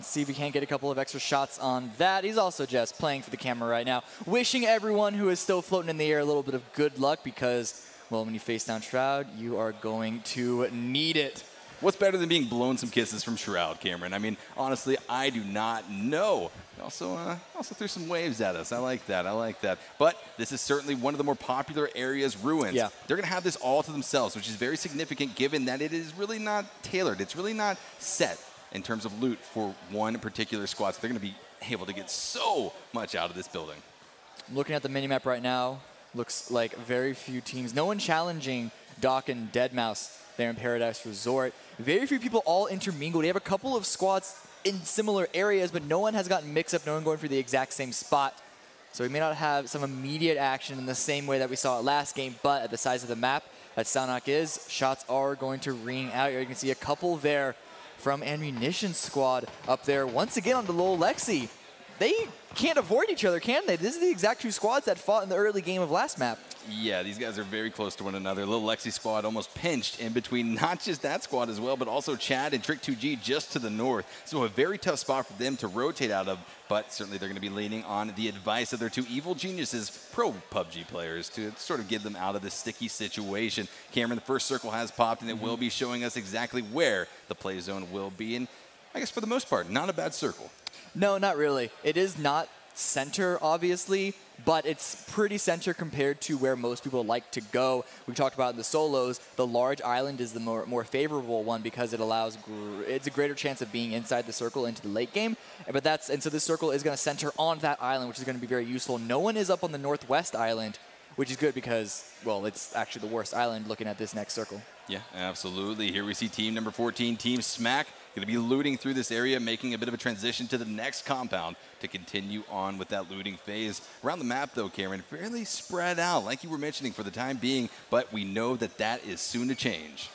shooting. Yeah, wants to see if he can't get a couple of extra shots on that. He's also just playing for the camera right now, wishing everyone who is still floating in the air a little bit of good luck because, well, when you face down Shroud, you are going to need it. What's better than being blown some kisses from Shroud, Cameron? I mean, honestly, I do not know. Also, uh, also threw some waves at us. I like that. I like that. But this is certainly one of the more popular areas, ruins. Yeah. They're going to have this all to themselves, which is very significant given that it is really not tailored. It's really not set in terms of loot for one particular squad. So they're going to be able to get so much out of this building. Looking at the minimap right now. Looks like very few teams. No one challenging Doc and Deadmau5 there in Paradise Resort. Very few people all intermingled. They have a couple of squads in similar areas, but no one has gotten mixed up, no one going for the exact same spot. So we may not have some immediate action in the same way that we saw it last game, but at the size of the map that Sanhok is, shots are going to ring out. You can see a couple there from Ammunition Squad up there. Once again on the Lil Lexi. They can't avoid each other, can they? This is the exact two squads that fought in the early game of last map. Yeah, these guys are very close to one another. Little Lexi squad almost pinched in between not just that squad as well, but also Chad and Trick 2G just to the north. So a very tough spot for them to rotate out of, but certainly they're going to be leaning on the advice of their two evil geniuses, pro PUBG players, to sort of get them out of this sticky situation. Cameron, the first circle has popped, and it will mm-hmm. be showing us exactly where the play zone will be. And I guess for the most part, not a bad circle. No, not really. It is not center, obviously, but it's pretty center compared to where most people like to go. We talked about in the solos, the large island is the more, more favorable one because it allows it's a greater chance of being inside the circle into the late game. But that's and so this circle is going to center on that island, which is going to be very useful. No one is up on the northwest island, which is good because well, it's actually the worst island looking at this next circle. Yeah, absolutely. Here we see team number 14, Team Smack, going to be looting through this area, making a bit of a transition to the next compound to continue on with that looting phase. Around the map, though, Cameron, fairly spread out, like you were mentioning for the time being, but we know that that is soon to change.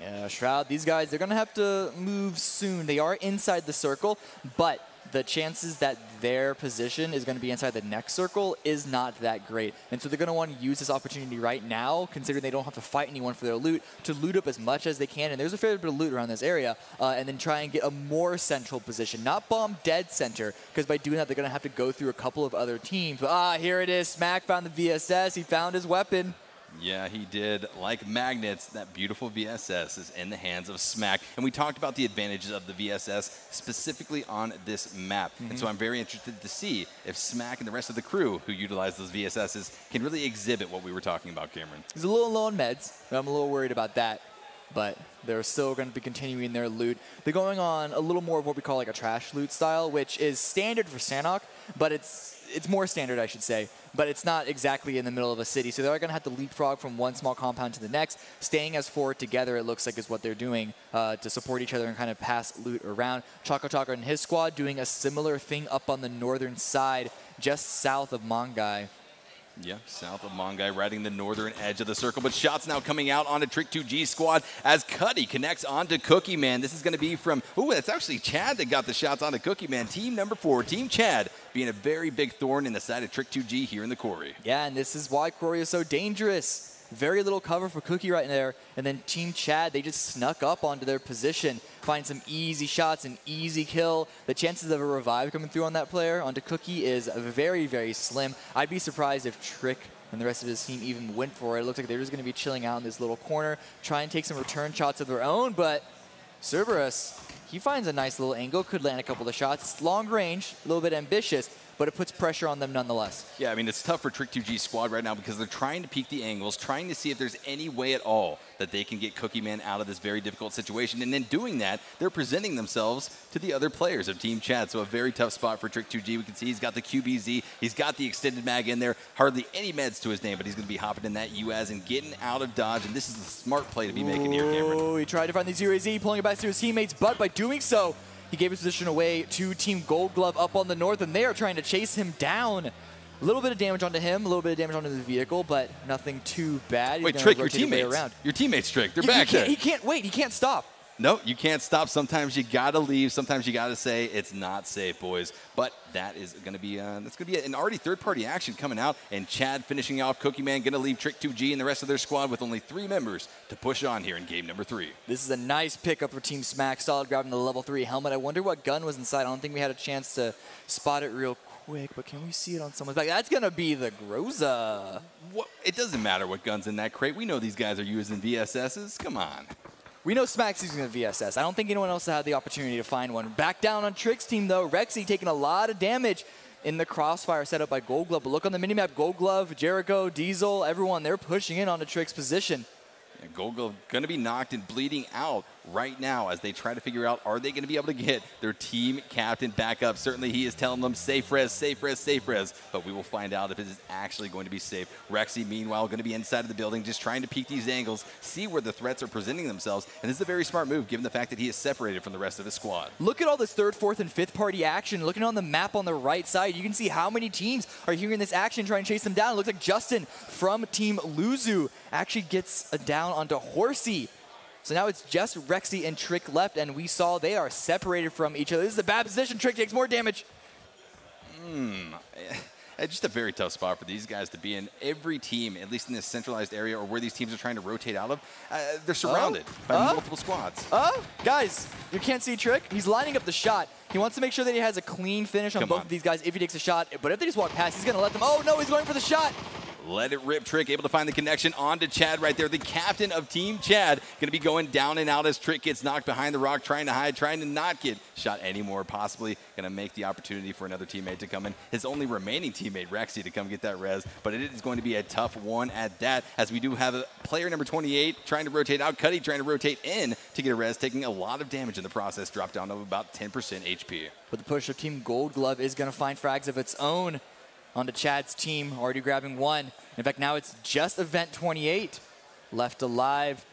Yeah, Shroud, these guys, they're going to have to move soon. They are inside the circle, but the chances that their position is going to be inside the next circle is not that great. And so they're going to want to use this opportunity right now, considering they don't have to fight anyone for their loot, to loot up as much as they can. And there's a fair bit of loot around this area, uh, and then try and get a more central position, not bomb dead center, because by doing that, they're going to have to go through a couple of other teams. But ah, here it is. Smack found the VSS. He found his weapon. Yeah, he did. Like magnets, that beautiful VSS is in the hands of Smack. And we talked about the advantages of the VSS specifically on this map. Mm -hmm. And so I'm very interested to see if Smack and the rest of the crew who utilize those VSSs can really exhibit what we were talking about, Cameron. He's a little low on meds. I'm a little worried about that. But they're still going to be continuing their loot. They're going on a little more of what we call like a trash loot style, which is standard for Sanhok, but it's it's more standard, I should say, but it's not exactly in the middle of a city. So they're going to have to leapfrog from one small compound to the next. Staying as four together, it looks like, is what they're doing uh, to support each other and kind of pass loot around. Choco Taco and his squad doing a similar thing up on the northern side, just south of Mongnai. Yeah, south of Mongnai, riding the northern edge of the circle. But shots now coming out onto Trick 2G squad as Cuddy connects onto Cookie Man. This is going to be from, ooh, it's actually Chad that got the shots onto Cookie Man. Team number four, Team Chad, being a very big thorn in the side of Trick 2G here in the quarry. Yeah, and this is why Quarry is so dangerous. Very little cover for Cookie right there. And then Team Chad, they just snuck up onto their position, find some easy shots, an easy kill. The chances of a revive coming through on that player onto Cookie is very, very slim. I'd be surprised if Trick and the rest of his team even went for it. It looks like they're just going to be chilling out in this little corner, try and take some return shots of their own, but Cerberus, he finds a nice little angle, could land a couple of shots. Long range, a little bit ambitious, but it puts pressure on them nonetheless. Yeah, I mean, it's tough for Trick 2G squad right now because they're trying to peek the angles, trying to see if there's any way at all that they can get Cookie Man out of this very difficult situation. And in doing that, they're presenting themselves to the other players of Team Chad. So a very tough spot for Trick 2G. We can see he's got the QBZ, he's got the extended mag in there, hardly any meds to his name, but he's going to be hopping in that UAZ and getting out of dodge. And this is a smart play to be making here, Cameron. Oh, he tried to find the UAZ, pulling it back to his teammates, but by doing so, he gave his position away to Team Gold Glove up on the north, and they are trying to chase him down. A little bit of damage onto him, a little bit of damage onto the vehicle, but nothing too bad. He's wait, Trick, your teammates. Around. Your teammates, Trick. They're he, back he there. He can't wait. He can't stop. No, you can't stop. Sometimes you gotta leave. Sometimes you gotta say it's not safe, boys. But that is gonna be uh, that's gonna be an already third-party action coming out, and Chad finishing off Cookie Man gonna leave Trick 2G and the rest of their squad with only three members to push on here in game number three. This is a nice pickup for Team Smack. Solid grabbing the level three helmet. I wonder what gun was inside. I don't think we had a chance to spot it real quick, but can we see it on someone's back? That's gonna be the Groza. What, it doesn't matter what guns in that crate. We know these guys are using VSSs. Come on. We know Smack's using a VSS. I don't think anyone else had the opportunity to find one. Back down on Trick's team, though. Rexy taking a lot of damage in the crossfire set up by Gold Glove. But look on the minimap, Gold Glove, Jericho, Diesel, everyone, they're pushing in onto Trick's position. And Glove going to be knocked and bleeding out right now as they try to figure out are they going to be able to get their team captain back up. Certainly he is telling them safe res, safe res, safe res, but we will find out if it is actually going to be safe. Rexy, meanwhile, going to be inside of the building just trying to peek these angles, see where the threats are presenting themselves, and this is a very smart move given the fact that he is separated from the rest of his squad. Look at all this third, fourth, and fifth party action. Looking on the map on the right side, you can see how many teams are here in this action trying to chase them down. It looks like Justin from Team Luzu actually gets a down onto Horsey. So now it's just Rexy and Trick left, and we saw they are separated from each other. This is a bad position. Trick takes more damage. Hmm. It's just a very tough spot for these guys to be in. Every team, at least in this centralized area or where these teams are trying to rotate out of, uh, they're surrounded oh. by multiple squads. Oh, guys, you can't see Trick. He's lining up the shot. He wants to make sure that he has a clean finish on Come both on. of these guys if he takes a shot. But if they just walk past, he's going to let them. Oh, no, he's going for the shot. Let it rip. Trick able to find the connection onto Chad right there. The captain of Team Chad going to be going down and out as Trick gets knocked behind the rock, trying to hide, trying to not get shot anymore. Possibly going to make the opportunity for another teammate to come in. His only remaining teammate, Rexy, to come get that res. But it is going to be a tough one at that, as we do have a player number 28 trying to rotate out. Cuddy trying to rotate in to get a res, taking a lot of damage in the process. Dropped down to about 10% HP. But the push of Team Gold Glove is going to find frags of its own onto Chad's team, already grabbing one. In fact, now it's just Event 28 left alive.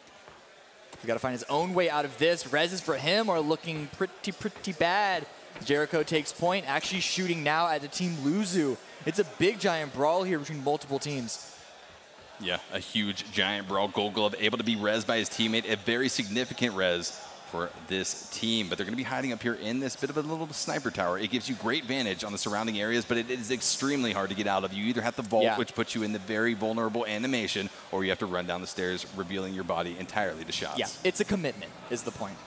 He's got to find his own way out of this. Reses for him are looking pretty, pretty bad. Jericho takes point, actually shooting now at the team Luzu. It's a big giant brawl here between multiple teams. Yeah, a huge giant brawl. Gold Glove able to be res by his teammate, a very significant res for this team. But they're going to be hiding up here in this bit of a little sniper tower. It gives you great vantage on the surrounding areas, but it is extremely hard to get out of. You either have to vault, Yeah. which puts you in the very vulnerable animation, or you have to run down the stairs, revealing your body entirely to shots. Yeah, it's a commitment, is the point.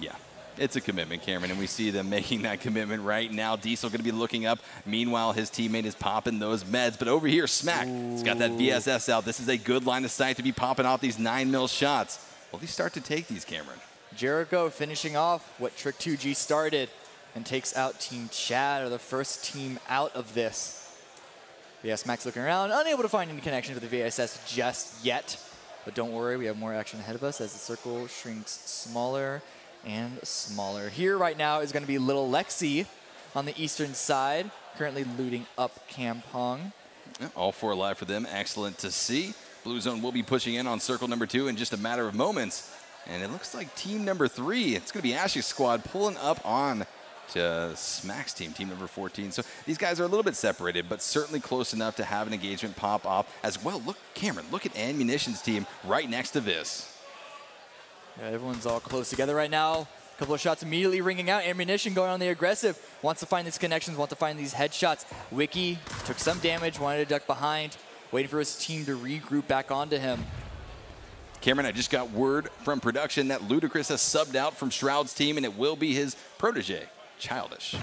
Yeah. It's a commitment, Cameron, and we see them making that commitment right now. Diesel going to be looking up. Meanwhile, his teammate is popping those meds. But over here, Smack he's got that VSS out. This is a good line of sight to be popping off these 9 mil shots. Will he start to take these, Cameron? Jericho finishing off what Trick 2G started and takes out Team Chad, or the first team out of this. VS Max looking around, unable to find any connection to the VSS just yet. But don't worry, we have more action ahead of us as the circle shrinks smaller and smaller. Here right now is going to be Little Lexi on the eastern side, currently looting up Kampong. Yeah, all four alive for them. Excellent to see. Blue Zone will be pushing in on circle number two in just a matter of moments. And it looks like team number three, it's going to be Ash's squad pulling up on to Smack's team, team number 14. So these guys are a little bit separated, but certainly close enough to have an engagement pop off as well. Look, Cameron, look at Ammunition's team right next to this. Yeah, everyone's all close together right now. A couple of shots immediately ringing out. Ammunition going on the aggressive. Wants to find these connections, wants to find these headshots. Wiki took some damage, wanted to duck behind, waiting for his team to regroup back onto him. Cameron, I just got word from production that Ludacris has subbed out from Shroud's team, and it will be his protege, Childish.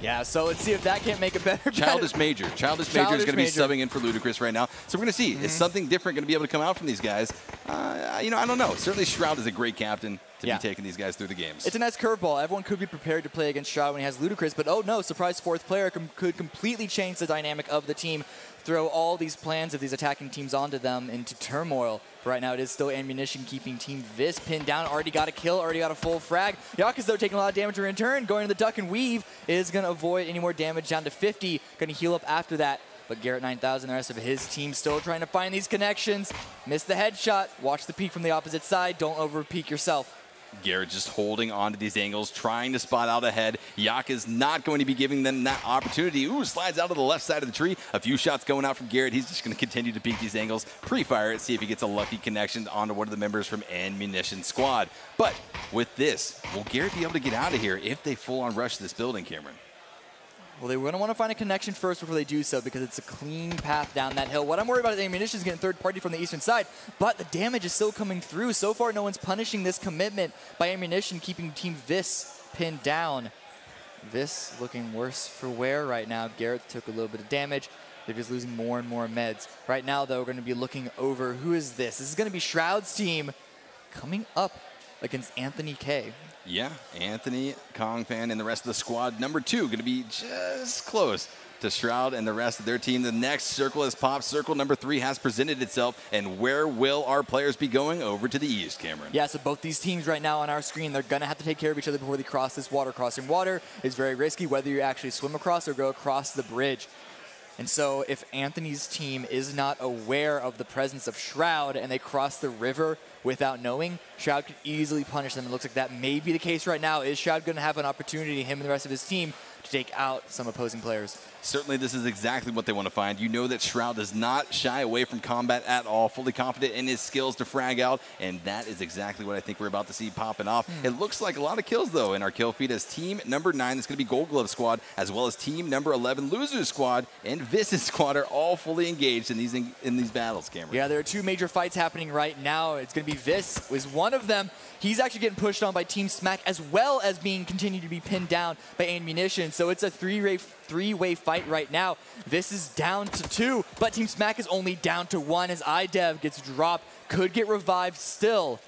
Yeah, so let's see if that can't make it better. Childish Major. Childish Major is going to be subbing in for Ludacris right now. So we're going to see. Is something different going to be able to come out from these guys? Uh, you know, I don't know. Certainly Shroud is a great captain to Yeah. be taking these guys through the games. It's a nice curveball. Everyone could be prepared to play against Shroud when he has Ludacris, but oh no, surprise fourth player com- could completely change the dynamic of the team, throw all these plans of these attacking teams onto them into turmoil. But right now, it is still ammunition keeping Team Vis pinned down. Already got a kill, already got a full frag. Yakuza, though, taking a lot of damage in return. Going to the duck and weave is going to avoid any more damage down to 50. Going to heal up after that. But Garrett 9000, the rest of his team, still trying to find these connections. Missed the headshot. Watch the peek from the opposite side. Don't over peek yourself. Garrett just holding on to these angles, trying to spot out ahead. Yak is not going to be giving them that opportunity. Ooh, slides out of the left side of the tree. A few shots going out from Garrett. He's just going to continue to peek these angles, pre-fire it, see if he gets a lucky connection onto one of the members from Ammunition Squad. But with this, will Garrett be able to get out of here if they full-on rush this building, Cameron? Well, they're going to want to find a connection first before they do so because it's a clean path down that hill. What I'm worried about is ammunition is getting third party from the eastern side, but the damage is still coming through. So far, no one's punishing this commitment by ammunition, keeping Team Vis pinned down. Vis looking worse for wear right now. Garrett took a little bit of damage. They're just losing more and more meds. Right now, though, we're going to be looking over who is this? This is going to be Shroud's team coming up against Anthony K. Yeah, Anthony Kongphan and the rest of the squad. Number two going to be just close to Shroud and the rest of their team. The next circle has popped. Circle number three has presented itself. And where will our players be going? Over to the east, Cameron. Yeah, so both these teams right now on our screen, they're going to have to take care of each other before they cross this water. Crossing water is very risky, whether you actually swim across or go across the bridge. And so if Anthony's team is not aware of the presence of Shroud and they cross the river without knowing, Shroud could easily punish them. It looks like that may be the case right now. Is Shroud going to have an opportunity, him and the rest of his team, take out some opposing players? Certainly, this is exactly what they want to find. You know that Shroud does not shy away from combat at all, fully confident in his skills to frag out, and that is exactly what I think we're about to see popping off. Mm. It looks like a lot of kills, though, in our kill feed as team number nine, that's going to be Gold Glove Squad, as well as team number 11, Luzu's Squad, and Visit Squad are all fully engaged in these in, in these battles, Cameron. Yeah, there are two major fights happening right now. It's going to be Vis was one of them. He's actually getting pushed on by Team Smack as well as being continued to be pinned down by Ammunition. So it's a three-way three-way fight right now. This is down to two, but Team Smack is only down to one as iDev gets dropped. Could get revived still,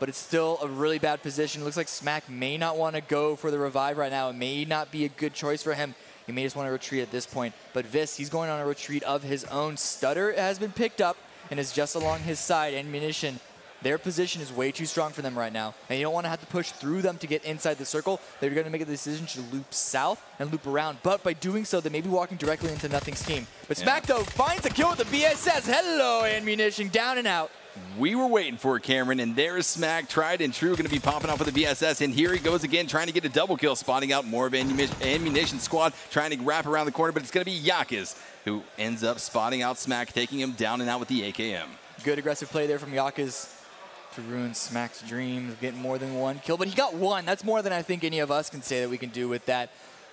but it's still a really bad position. Looks like Smack may not want to go for the revive right now. It may not be a good choice for him. He may just want to retreat at this point. But Vis, he's going on a retreat of his own. Stutter has been picked up and is just along his side. Ammunition their position is way too strong for them right now, and you don't want to have to push through them to get inside the circle. They're going to make a decision to loop south and loop around, but by doing so, they may be walking directly into Nothing's team. But yeah. Smack, though, finds a kill with the VSS. Hello, Ammunition, down and out. We were waiting for it, Cameron, and there's Smack, tried and true, going to be popping off with the VSS, and here he goes again, trying to get a double kill, spotting out more of Ammunition Squad, trying to wrap around the corner, but it's going to be Yakas who ends up spotting out Smack, taking him down and out with the AKM. Good aggressive play there from Yakas to ruin Smack's dreams of getting more than one kill. But he got one. That's more than I think any of us can say that we can do with that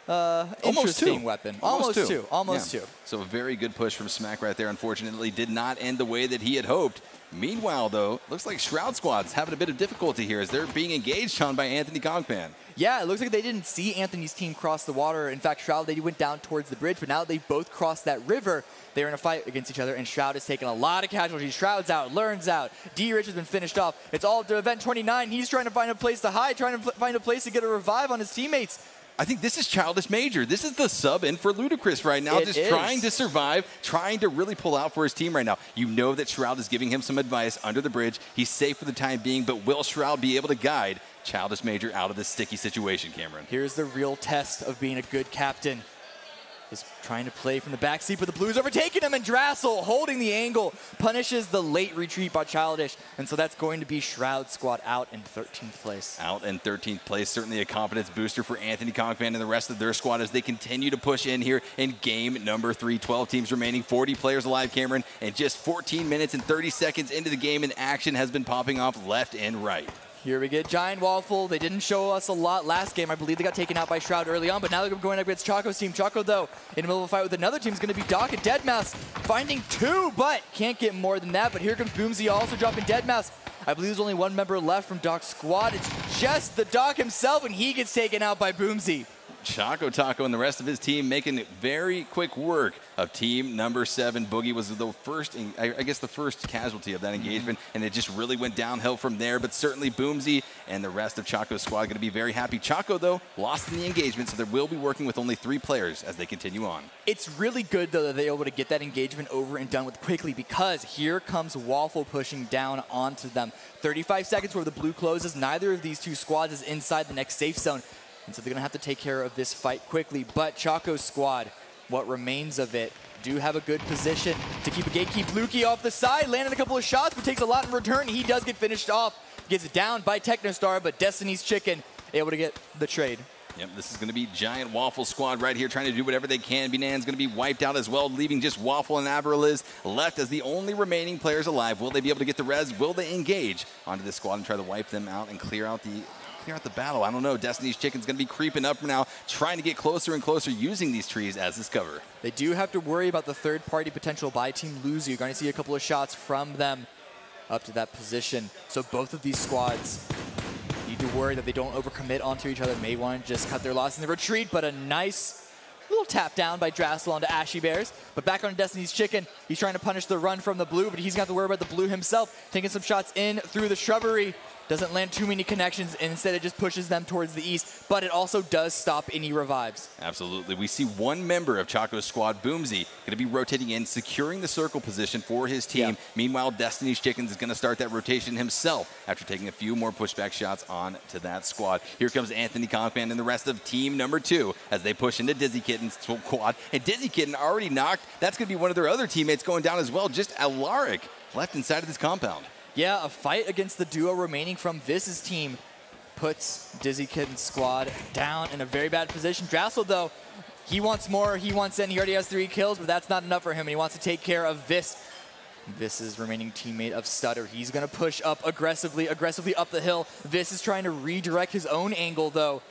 uh, Almost interesting two. weapon. Almost, Almost two. two. Almost yeah. two. So a very good push from Smack right there. Unfortunately, did not end the way that he had hoped. Meanwhile, though, looks like Shroud Squad's having a bit of difficulty here as they're being engaged on by Anthony Kongphan. Yeah, it looks like they didn't see Anthony's team cross the water. In fact, Shroud, they went down towards the bridge, but now they both crossed that river, they're in a fight against each other, and Shroud has taken a lot of casualties. Shroud's out, Learn's out, D. Rich has been finished off. It's all to Event 29. He's trying to find a place to hide, trying to find a place to get a revive on his teammates. I think this is Childish Major. This is the sub in for Ludacris right now, it just is. trying to survive, trying to really pull out for his team right now. You know that Shroud is giving him some advice under the bridge. He's safe for the time being, but will Shroud be able to guide Childish Major out of this sticky situation, Cameron? Here's the real test of being a good captain is trying to play from the backseat, but the Blues overtaking him, and Drassel holding the angle punishes the late retreat by Childish, and so that's going to be Shroud Squad out in 13th place. Out in 13th place, certainly a confidence booster for Anthony Kongphan and the rest of their squad as they continue to push in here in game number three. 12 teams remaining, 40 players alive, Cameron, and just 14 minutes and 30 seconds into the game, and action has been popping off left and right. Here we get Giant Waffle. They didn't show us a lot last game. I believe they got taken out by Shroud early on, but now they're going up against Choco's team. Choco, though, in the middle of a fight with another team is going to be Doc and Deadmau5, finding two, but can't get more than that. But here comes Boomsy also dropping Deadmau5. I believe there's only one member left from Doc's squad. It's just the Doc himself, and he gets taken out by Boomsy. Choco Taco and the rest of his team making very quick work of team number seven. Boogie was the first, I guess, the first casualty of that engagement, mm-hmm. and it just really went downhill from there. But certainly Boomsy and the rest of Choco's squad going to be very happy. Choco, though, lost in the engagement, so they will be working with only three players as they continue on. It's really good, though, that they're able to get that engagement over and done with quickly because here comes Waffle pushing down onto them. 35 seconds where the blue closes. Neither of these two squads is inside the next safe zone. And so they're going to have to take care of this fight quickly. But Choco's squad, what remains of it, do have a good position to keep a gatekeep. Lukey off the side, landing a couple of shots, but takes a lot in return. He does get finished off. Gets it down by Technostar, but Destiny's Chicken able to get the trade. Yep, this is going to be Giant Waffle Squad right here trying to do whatever they can. Binan's going to be wiped out as well, leaving just Waffle and Avriliz left as the only remaining players alive. Will they be able to get the res? Will they engage onto this squad and try to wipe them out and clear out the clear out the battle? I don't know. Destiny's Chicken's going to be creeping up now, trying to get closer and closer using these trees as this cover. They do have to worry about the third-party potential by Team Luzu. You're going to see a couple of shots from them up to that position. So both of these squads need to worry that they don't overcommit onto each other. May want to just cut their losses in the retreat, but a nice little tap down by Drassel onto Ashy Bears. But back on Destiny's Chicken, he's trying to punish the run from the blue, but he's got to worry about the blue himself, taking some shots in through the shrubbery doesn't land too many connections, and instead it just pushes them towards the east, but it also does stop any revives. Absolutely. We see one member of Choco's squad, Boomsy, going to be rotating in, securing the circle position for his team. Yeah. Meanwhile, Destiny's Chickens is going to start that rotation himself after taking a few more pushback shots on to that squad. Here comes Anthony Kongphan and the rest of team number two as they push into Dizzy Kitten's squad. And Dizzy Kitten already knocked. That's going to be one of their other teammates going down as well, just Alaric left inside of this compound. Yeah, a fight against the duo remaining from Viz's team puts Dizzy Kitten's squad down in a very bad position. Drassel, though, he wants more. He wants in. He already has three kills, but that's not enough for him. And he wants to take care of Viz. Viz's remaining teammate of Stutter. He's going to push up aggressively, aggressively up the hill. Viz is trying to redirect his own angle, though.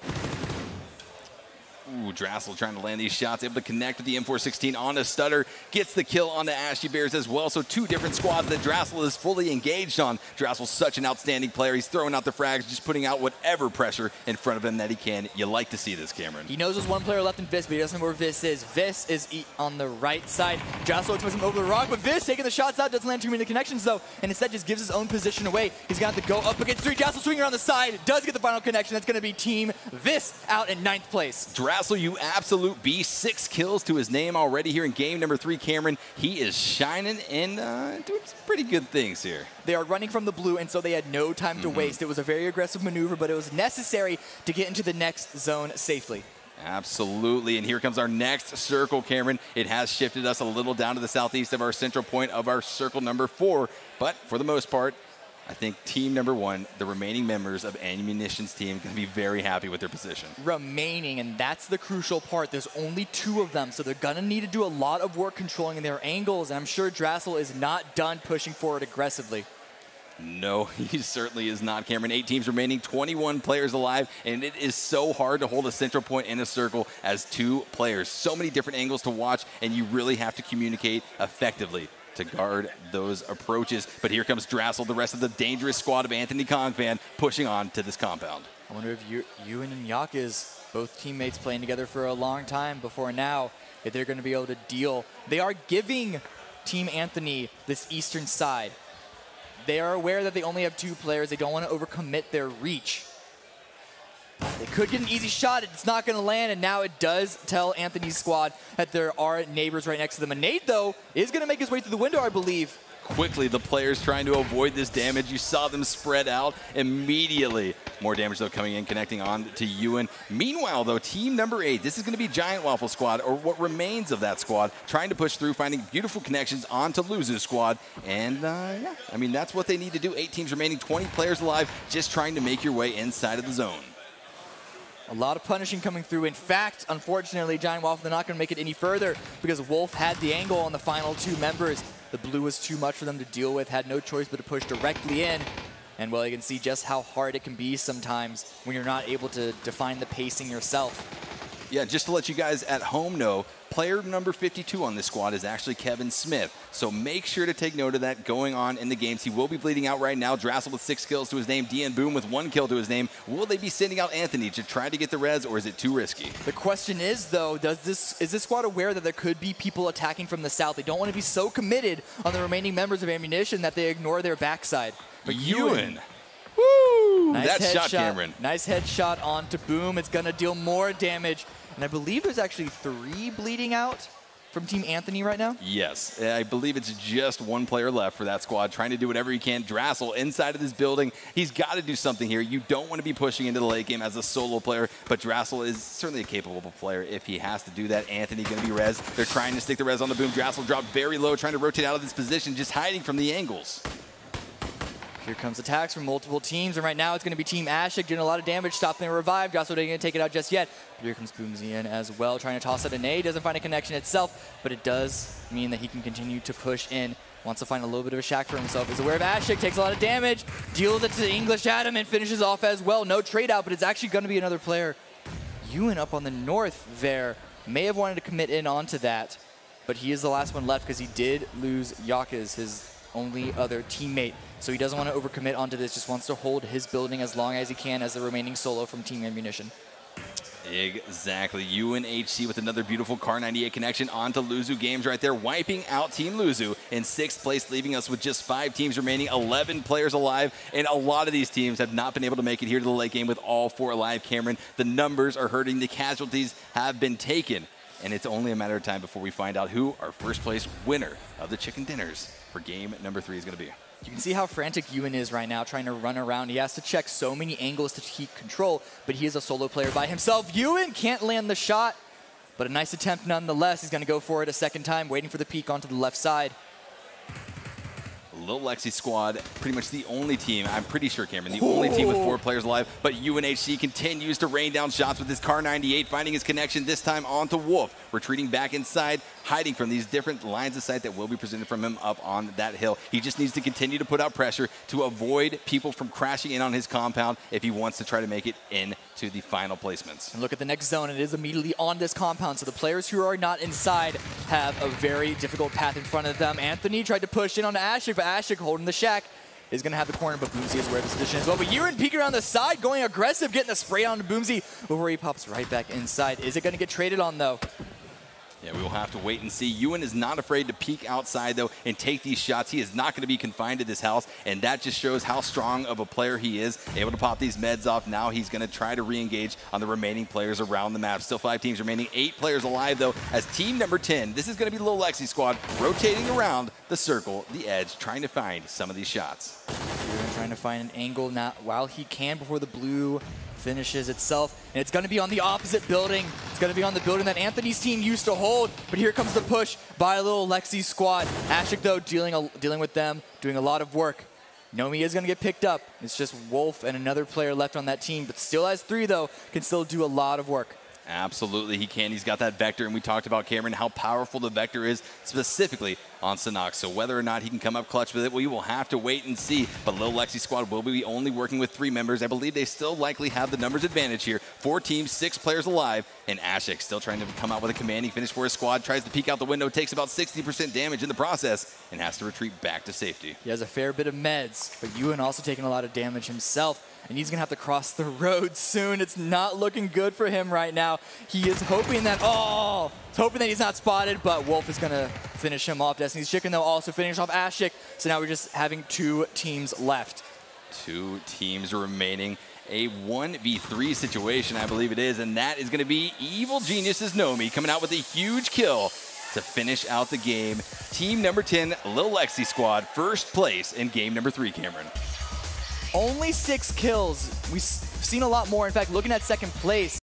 Ooh, Drassel trying to land these shots, able to connect with the M416 onto Stutter, gets the kill on the Ashy Bears as well. So two different squads that Drassel is fully engaged on. Drassel's such an outstanding player. He's throwing out the frags, just putting out whatever pressure in front of him that he can. You like to see this, Cameron. He knows there's one player left in Viz, but he doesn't know where Viz is. Viz is on the right side. Drassel looks him over the rock, but Viz taking the shots out, doesn't land too many connections though, and instead just gives his own position away. He's going to have to go up against three. Drassel swinging around the side, does get the final connection. That's going to be Team Viz out in ninth place. Drassel, you absolute beast. Six kills to his name already here in game number three, Cameron. He is shining and uh, doing some pretty good things here. They are running from the blue, and so they had no time to mm -hmm. waste. It was a very aggressive maneuver, but it was necessary to get into the next zone safely. Absolutely. And here comes our next circle, Cameron. It has shifted us a little down to the southeast of our central point of our circle number four. But for the most part, I think team number one, the remaining members of Ammunition's team, going to be very happy with their position. Remaining, and that's the crucial part. There's only two of them, so they're going to need to do a lot of work controlling their angles, and I'm sure Drassel is not done pushing forward aggressively. No, he certainly is not, Cameron. Eight teams remaining, 21 players alive, and it is so hard to hold a central point in a circle as two players. So many different angles to watch, and you really have to communicate effectively to guard those approaches. But here comes Drassel, the rest of the dangerous squad of Anthony Kongphan, pushing on to this compound. I wonder if you, you and Yakas, both teammates playing together for a long time before now, if they're going to be able to deal. They are giving Team Anthony this eastern side. They are aware that they only have two players. They don't want to overcommit their reach. They could get an easy shot. It's not going to land, and now it does tell Anthony's squad that there are neighbors right next to them. And Nate, though, is going to make his way through the window, I believe. Quickly, the players trying to avoid this damage. You saw them spread out immediately. More damage, though, coming in, connecting on to Ewan. Meanwhile, though, team number eight, this is going to be Giant Waffle Squad, or what remains of that squad, trying to push through, finding beautiful connections onto Luzu's squad. And, uh, yeah, I mean, that's what they need to do. Eight teams remaining, 20 players alive, just trying to make your way inside of the zone. A lot of punishing coming through. In fact, unfortunately, Giant Waffle, they're not going to make it any further because Wolf had the angle on the final two members. The blue was too much for them to deal with, had no choice but to push directly in. And well, you can see just how hard it can be sometimes when you're not able to define the pacing yourself. Yeah, just to let you guys at home know, player number 52 on this squad is actually Kevin Smith. So make sure to take note of that going on in the games. He will be bleeding out right now. Drassel with six kills to his name. Dean Boom with one kill to his name. Will they be sending out Anthony to try to get the res, or is it too risky? The question is, though, does this is this squad aware that there could be people attacking from the south? They don't want to be so committed on the remaining members of Ammunition that they ignore their backside. But Ewan. Woo! Nice that shot, Cameron. Nice headshot onto Boom. It's going to deal more damage and I believe there's actually three bleeding out from Team Anthony right now? Yes. Uh, I believe it's just one player left for that squad, trying to do whatever he can. Drassel inside of this building. He's got to do something here. You don't want to be pushing into the late game as a solo player, but Drassel is certainly a capable player if he has to do that. Anthony going to be res. They're trying to stick the res on the boom. Drassel dropped very low, trying to rotate out of this position, just hiding from the angles. Here comes attacks from multiple teams, and right now it's going to be Team Ashik doing a lot of damage, stopping the revive. Josso didn't take it out just yet. Here comes Boomsy in as well, trying to toss out an A. Doesn't find a connection itself, but it does mean that he can continue to push in. Wants to find a little bit of a shack for himself. Is aware of Ashik, takes a lot of damage, deals it to the English Adam, and finishes off as well. No trade out, but it's actually going to be another player. Ewan up on the north there may have wanted to commit in onto that, but he is the last one left because he did lose Yakas, his only other teammate. So he doesn't want to overcommit onto this, just wants to hold his building as long as he can as the remaining solo from Team Ammunition. Exactly. UNHC with another beautiful Kar98 connection onto Luzu Games right there, wiping out Team Luzu in sixth place, leaving us with just five teams remaining, 11 players alive, and a lot of these teams have not been able to make it here to the late game with all four alive. Cameron, the numbers are hurting. The casualties have been taken, and it's only a matter of time before we find out who our first place winner of the chicken dinners for game number three is going to be. You can see how frantic Ewan is right now trying to run around. He has to check so many angles to keep control, but he is a solo player by himself. Ewan can't land the shot, but a nice attempt nonetheless. He's going to go for it a second time, waiting for the peak onto the left side. Little Lexi squad, pretty much the only team, I'm pretty sure, Cameron, the only team with four players alive, but UNHC continues to rain down shots with his Kar98, finding his connection this time onto Wolf, retreating back inside, hiding from these different lines of sight that will be presented from him up on that hill. He just needs to continue to put out pressure to avoid people from crashing in on his compound if he wants to try to make it into the final placements. And look at the next zone. It is immediately on this compound, so the players who are not inside have a very difficult path in front of them. Anthony tried to push in on Ashik, but Ashik holding the shack is going to have the corner, but Boomsy is of his position as well. But Ewan peeking around the side, going aggressive, getting the spray on Boomsy before he pops right back inside. Is it going to get traded on, though? Yeah, we will have to wait and see. Ewan is not afraid to peek outside, though, and take these shots. He is not going to be confined to this house, and that just shows how strong of a player he is. Able to pop these meds off. Now he's going to try to re-engage on the remaining players around the map. Still five teams remaining. Eight players alive, though, as team number 10. This is going to be Little Lexi squad rotating around the circle, the edge, trying to find some of these shots. Ewan trying to find an angle now while he can before the blue finishes itself. And it's going to be on the opposite building. It's going to be on the building that Anthony's team used to hold. But here comes the push by a little Lexi squad. Ashik, though, dealing, a, dealing with them, doing a lot of work. Nomi is going to get picked up. It's just Wolf and another player left on that team. But still has three, though, can still do a lot of work. Absolutely, he can. He's got that vector, and we talked about Cameron how powerful the vector is specifically on Sanox. So whether or not he can come up clutch with it, we will have to wait and see. But Lil Lexi squad will be only working with three members. I believe they still likely have the numbers advantage here. Four teams, six players alive, and Ashik still trying to come out with a commanding finish for his squad. Tries to peek out the window, takes about 60% damage in the process, and has to retreat back to safety. He has a fair bit of meds, but Ewan also taking a lot of damage himself and he's to have to cross the road soon. It's not looking good for him right now. He is hoping that, oh, hoping that he's not spotted, but Wolf is to finish him off. Destiny's Chicken, though, also finish off Ashik. So now we're just having two teams left. Two teams remaining. A 1v3 situation, I believe it is, and that is to be Evil Geniuses Nomi coming out with a huge kill to finish out the game. Team number 10, Lil Lexi Squad, first place in game number three, Cameron. Only six kills. We've seen a lot more. In fact, looking at second place,